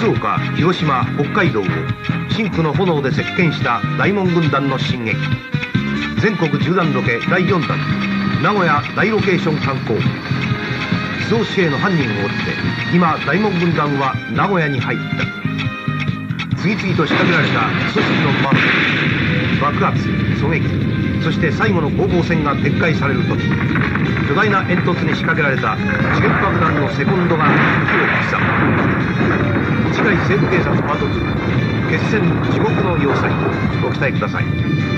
静岡広島北海道を真紅の炎で席巻した大門軍団の進撃。全国縦断ロケ第4弾名古屋大ロケーション観光。偽装紙幣の犯人を追って今大門軍団は名古屋に入った。次々と仕掛けられた組織の窓爆発狙撃そして最後の攻防戦が撤回される時巨大な煙突に仕掛けられた地撃爆弾のセコンドが時を刻む次回西部警察パート2決戦地獄の要塞ご期待ください。